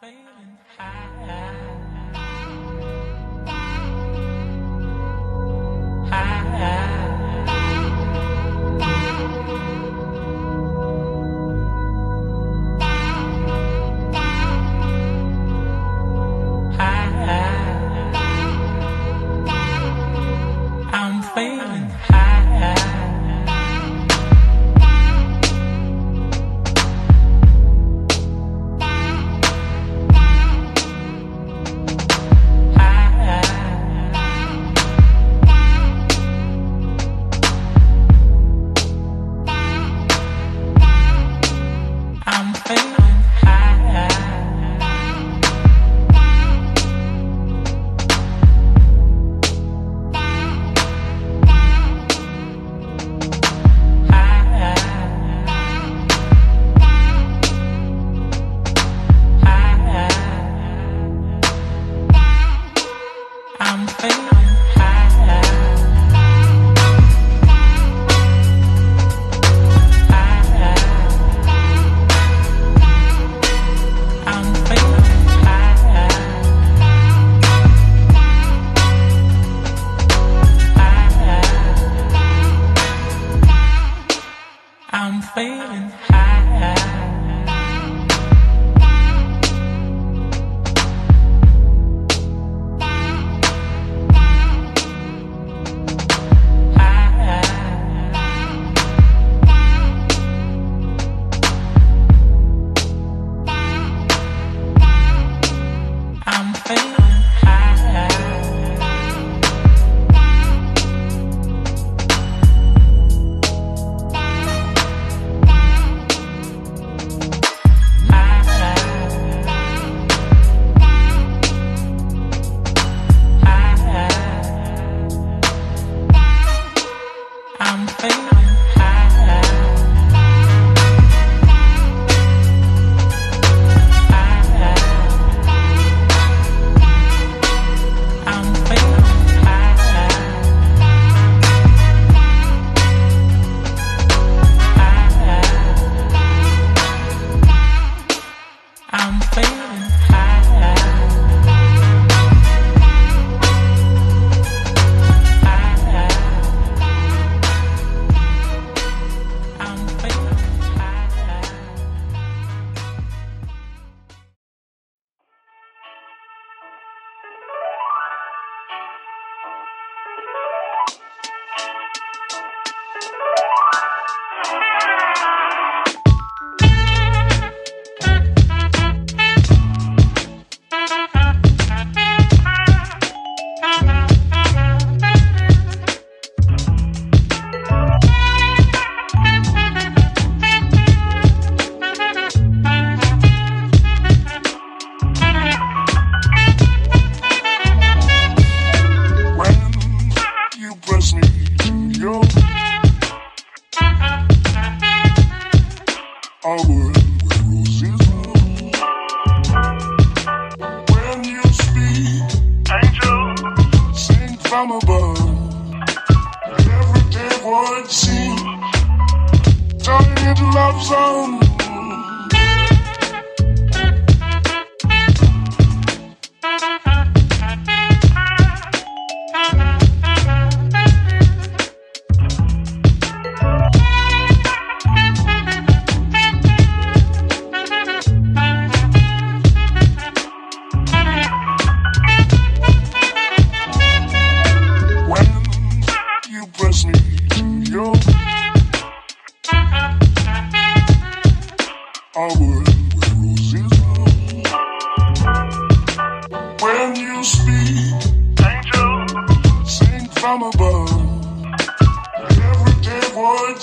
failing high. I'm feeling high. from above. Every day would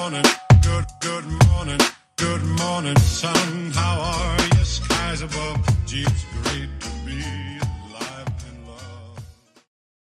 morning. Good, good morning. Good morning, sun. How are you? Skies above. Gee, it's great to be